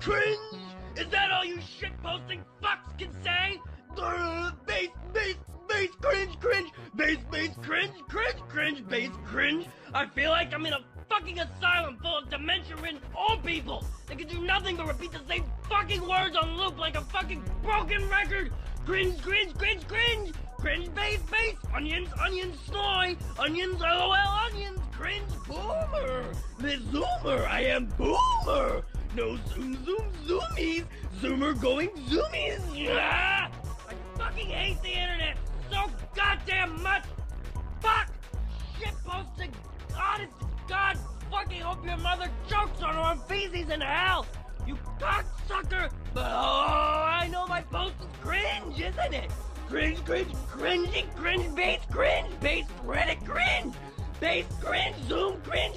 Cringe. Is that all you shitposting fucks can say? Duh, base, base, base, cringe, cringe, base, base, cringe, cringe, cringe, base, cringe. I feel like I'm in a fucking asylum full of dementia-ridden old people that can do nothing but repeat the same fucking words on loop like a fucking broken record. Cringe, cringe, cringe, cringe, cringe, base, base, onions, onions, snoy, onions, lol, onions, cringe, boomer, the zoomer, I am boomer. No zoom, zoom, zoomies, zoomer going zoomies. Ah! I fucking hate the internet so goddamn much. Fuck, shitposting, honest to God, fucking hope your mother chokes on her own feces in hell! You cocksucker! But oh, I know my post is cringe, isn't it? Cringe, cringe, cringy, cringe, base, cringe, base, Reddit, cringe, base, cringe, Zoom, cringe.